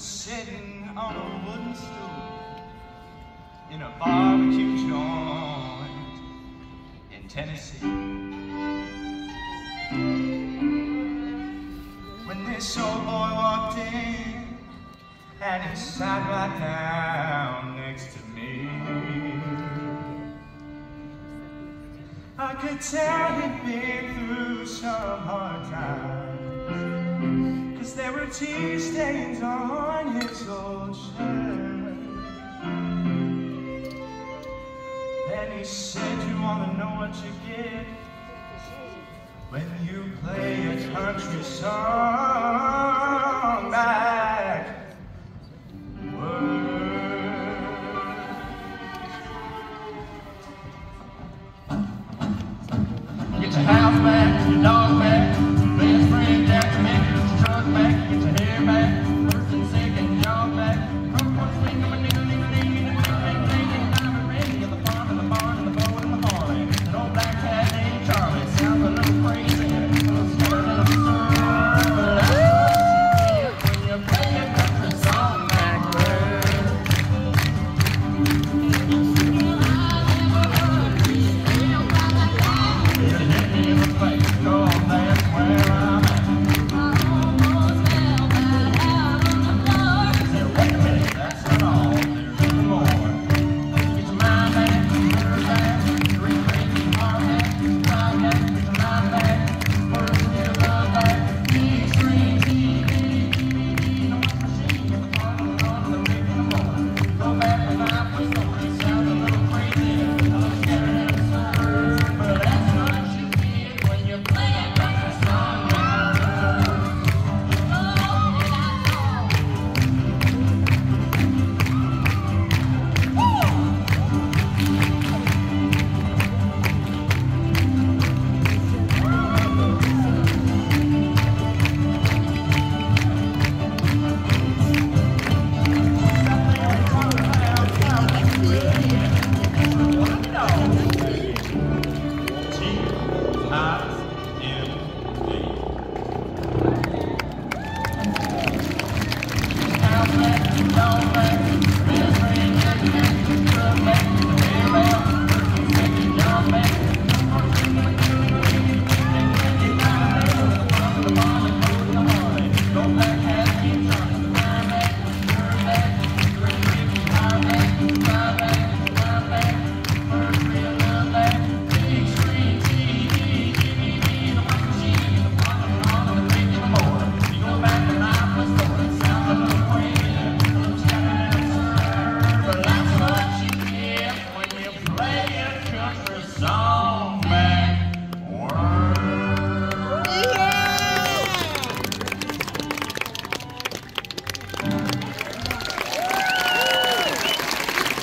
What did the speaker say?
sitting on a wooden stool in a barbecue joint in Tennessee. When this old boy walked in and he sat right down next to me. I could tell he'd been through some hard times. Since there were tear stains on his old shirt? And he said you wanna know what you get When you play a country song back Get your house back, your dog back Thank you.